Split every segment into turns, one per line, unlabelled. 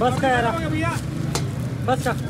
बस का यार। बस का।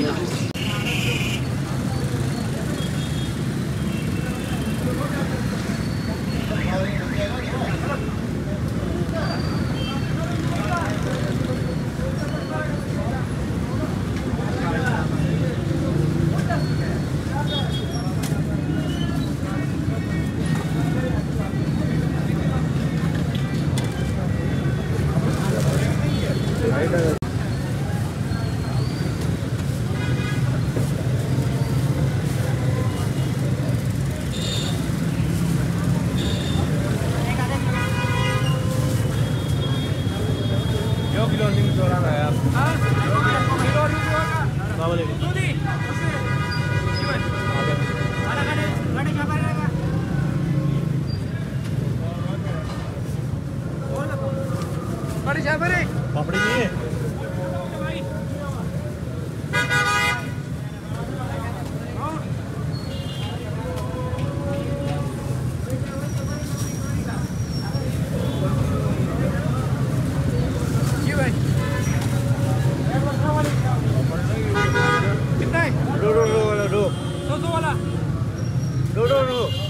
Yeah. 瞅瞅瞅